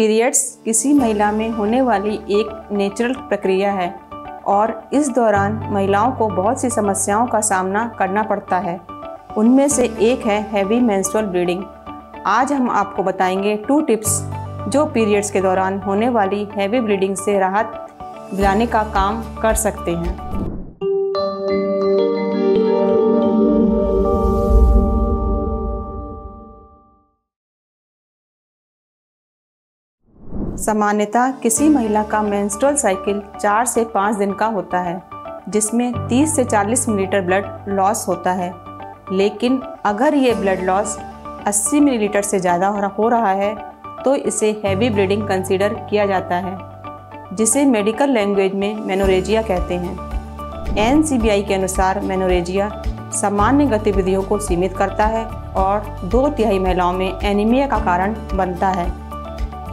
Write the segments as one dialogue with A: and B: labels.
A: Periods किसी महिला में होने वाली एक नेचुरल प्रक्रिया है और इस दौरान महिलाओं को बहुत सी समस्याओं का सामना करना पड़ता है। उनमें से एक है हैवी मेंस्ट्रुअल ब्लीडिंग आज हम आपको बताएँगे टू टिप्स जो पीरियड्स के दौरान होने वाली हैवी ब्लीडिंग से राहत दिलाने का काम कर सकते हैं। सामान्यतः किसी महिला का मेंस्ट्रुअल साइकिल चार से पाँच दिन का होता है, जिसमें 30 से 40 मिलीलीटर ब्लड लॉस होता है। लेकिन अगर ये ब्लड लॉस 80 मिलीलीटर से ज़्यादा हो रहा है तो इसे हैवी ब्लीडिंग कंसीडर किया जाता है, जिसे मेडिकल लैंग्वेज में मेनोरेजिया कहते हैं। एनसीबीआई के अनुसार मेनोरेजिया सामान्य गतिविधियों को सीमित करता है और दो तिहाई महिलाओं में एनीमिया का कारण बनता है।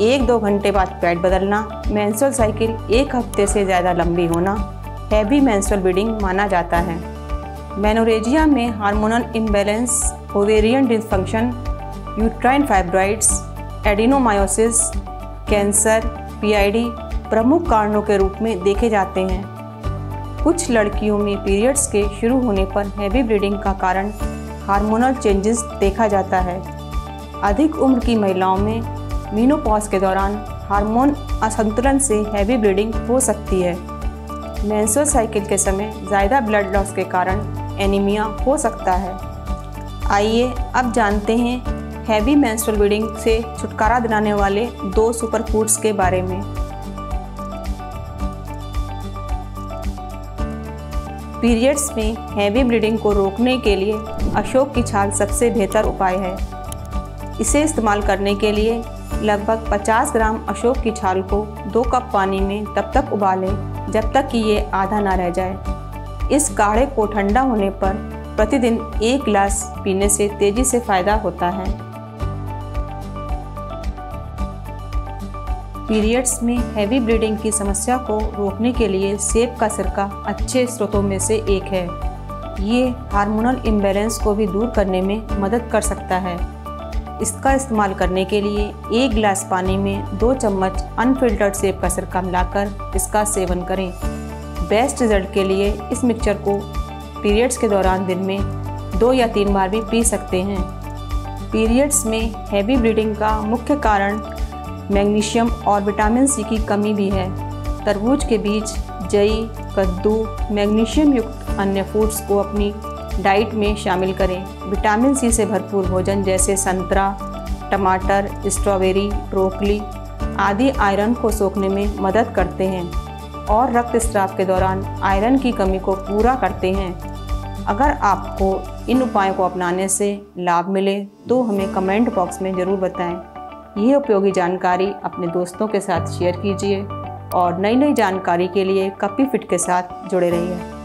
A: एक दो घंटे बाद पैड बदलना मैंसुअल साइकिल एक हफ़्ते से ज़्यादा लंबी होना हैवी मेंस्ट्रुअल ब्लीडिंग माना जाता है। मैनोरेजिया में hormonal imbalance ovarian dysfunction uterine fibroids adenomyosis cancer PID प्रमुख कारणों के रूप में देखे जाते हैं। कुछ लड़कियों में पीरियड्स के शुरू होने पर हैवी ब्लीडिंग का कारण हार्मोनल चेंजेस देखा जाता है। अधिक उम्र की महिलाओं में मीनोपॉज के दौरान हार्मोन असंतुलन से हैवी ब्लीडिंग हो सकती है। मेंस्ट्रुअल साइकिल के समय ज़्यादा ब्लड लॉस के कारण एनीमिया हो सकता है। आइए अब जानते हैं हैवी मेंस्ट्रुअल ब्लीडिंग से छुटकारा दिलाने वाले दो सुपर फूड्स के बारे में। पीरियड्स में हैवी ब्लीडिंग को रोकने के लिए अशोक की छाल सबसे बेहतर उपाय है। इसे इस्तेमाल करने के लिए लगभग 50 ग्राम अशोक की छाल को दो कप पानी में तब तक उबालें जब तक कि ये आधा ना रह जाए। इस काढ़े को ठंडा होने पर प्रतिदिन एक गिलास पीने से तेज़ी से फ़ायदा होता है। पीरियड्स में हैवी ब्लीडिंग की समस्या को रोकने के लिए सेब का सिरका अच्छे स्रोतों में से एक है। ये हार्मोनल इम्बेलेंस को भी दूर करने में मदद कर सकता है। इसका इस्तेमाल करने के लिए एक गिलास पानी में दो चम्मच अनफिल्टर्ड सेब का सिरका मिलाकर इसका सेवन करें। बेस्ट रिज़ल्ट के लिए इस मिक्सचर को पीरियड्स के दौरान दिन में दो या तीन बार भी पी सकते हैं। पीरियड्स में हैवी ब्लीडिंग का मुख्य कारण मैग्नीशियम और विटामिन सी की कमी भी है। तरबूज के बीज, जई, कद्दू, मैग्नीशियम युक्त अन्य फूड्स को अपनी डाइट में शामिल करें। विटामिन सी से भरपूर भोजन जैसे संतरा, टमाटर, स्ट्रॉबेरी, ब्रोकली आदि आयरन को सोखने में मदद करते हैं और रक्त स्राव के दौरान आयरन की कमी को पूरा करते हैं। अगर आपको इन उपायों को अपनाने से लाभ मिले तो हमें कमेंट बॉक्स में ज़रूर बताएँ। ये उपयोगी जानकारी अपने दोस्तों के साथ शेयर कीजिए और नई नई जानकारी के लिए कपी फिट के साथ जुड़े रहिए।